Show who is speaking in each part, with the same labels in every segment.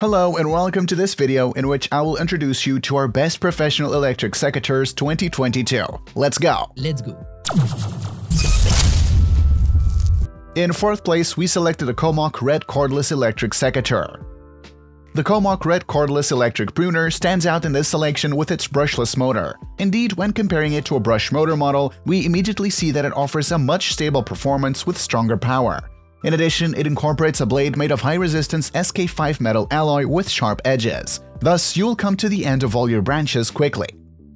Speaker 1: Hello and welcome to this video in which I will introduce you to our best professional electric secateurs 2022. Let's go!
Speaker 2: Let's go.
Speaker 1: In fourth place, we selected a KOMOK Red Cordless Electric Secateur. The KOMOK Red Cordless Electric Pruner stands out in this selection with its brushless motor. Indeed, when comparing it to a brush motor model, we immediately see that it offers a much stable performance with stronger power. In addition, it incorporates a blade made of high-resistance SK5 metal alloy with sharp edges. Thus, you'll come to the end of all your branches quickly.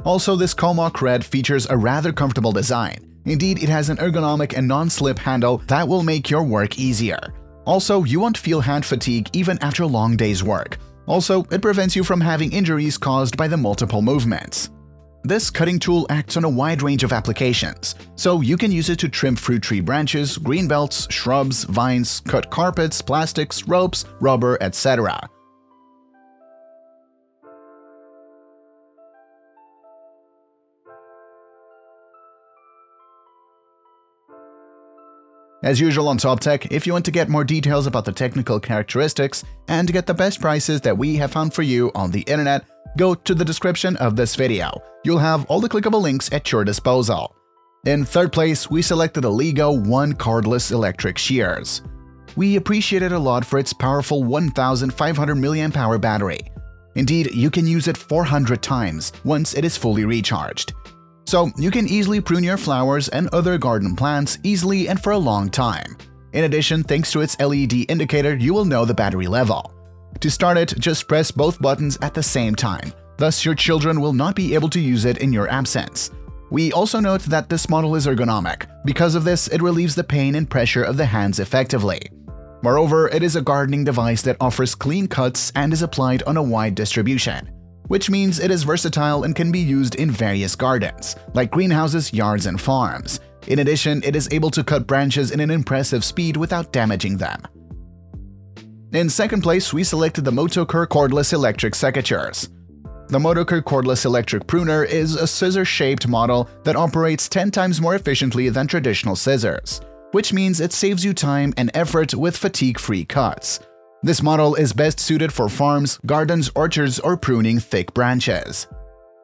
Speaker 1: Also, this KOMOK Red features a rather comfortable design. Indeed, it has an ergonomic and non-slip handle that will make your work easier. Also, you won't feel hand fatigue even after a long day's work. Also, it prevents you from having injuries caused by the multiple movements. This cutting tool acts on a wide range of applications, so you can use it to trim fruit tree branches, green belts, shrubs, vines, cut carpets, plastics, ropes, rubber, etc. As usual on TopTech, if you want to get more details about the technical characteristics and get the best prices that we have found for you on the internet, go to the description of this video. You'll have all the clickable links at your disposal. In third place, we selected the LIGO 1 cordless electric shears. We appreciate it a lot for its powerful 1500 mAh battery. Indeed, you can use it 400 times once it is fully recharged. So you can easily prune your flowers and other garden plants easily and for a long time. In addition, thanks to its LED indicator, you will know the battery level. To start it, just press both buttons at the same time, thus your children will not be able to use it in your absence. We also note that this model is ergonomic. Because of this, it relieves the pain and pressure of the hands effectively. Moreover, it is a gardening device that offers clean cuts and is applied on a wide distribution, which means it is versatile and can be used in various gardens, like greenhouses, yards, and farms. In addition, it is able to cut branches in an impressive speed without damaging them. In second place, we selected the MOTOKER cordless electric secateurs. The MOTOKER cordless electric pruner is a scissor-shaped model that operates 10 times more efficiently than traditional scissors, which means it saves you time and effort with fatigue-free cuts. This model is best suited for farms, gardens, orchards, or pruning thick branches.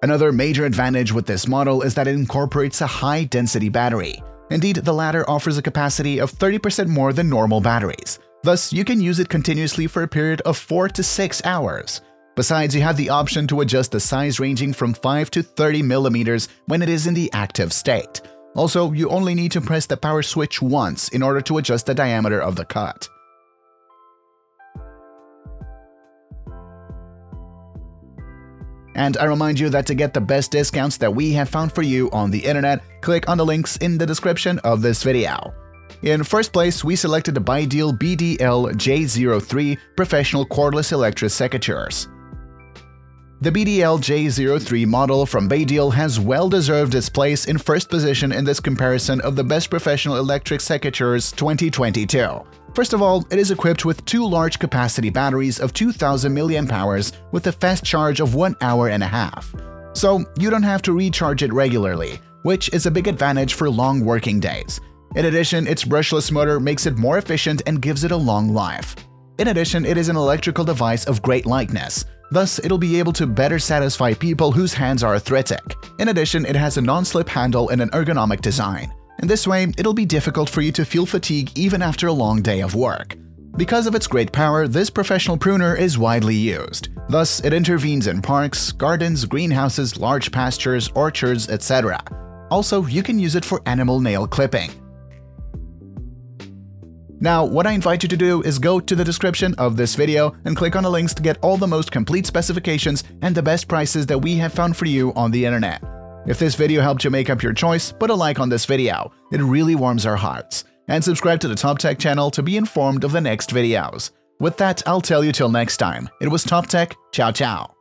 Speaker 1: Another major advantage with this model is that it incorporates a high-density battery. Indeed, the latter offers a capacity of 30% more than normal batteries, Thus, you can use it continuously for a period of 4 to 6 hours. Besides, you have the option to adjust the size ranging from 5 to 30 millimeters when it is in the active state. Also, you only need to press the power switch once in order to adjust the diameter of the cut. And I remind you that to get the best discounts that we have found for you on the internet, click on the links in the description of this video. In first place, we selected the BAIDELE BDL J03 Professional Cordless Electric Secateurs. The BDL J03 model from BAIDELE has well deserved its place in first position in this comparison of the best professional electric secateurs 2022. First of all, it is equipped with two large capacity batteries of 2000 mAh with a fast charge of 1 hour and a half. So you don't have to recharge it regularly, which is a big advantage for long working days. In addition, its brushless motor makes it more efficient and gives it a long life. In addition, it is an electrical device of great lightness, thus it'll be able to better satisfy people whose hands are arthritic. In addition, it has a non-slip handle and an ergonomic design. In this way, it'll be difficult for you to feel fatigue even after a long day of work. Because of its great power, this professional pruner is widely used. Thus, it intervenes in parks, gardens, greenhouses, large pastures, orchards, etc. Also, you can use it for animal nail clipping. Now, what I invite you to do is go to the description of this video and click on the links to get all the most complete specifications and the best prices that we have found for you on the internet. If this video helped you make up your choice, put a like on this video. It really warms our hearts. And subscribe to the Top Tech channel to be informed of the next videos. With that, I'll tell you till next time. It was Top Tech. Ciao ciao.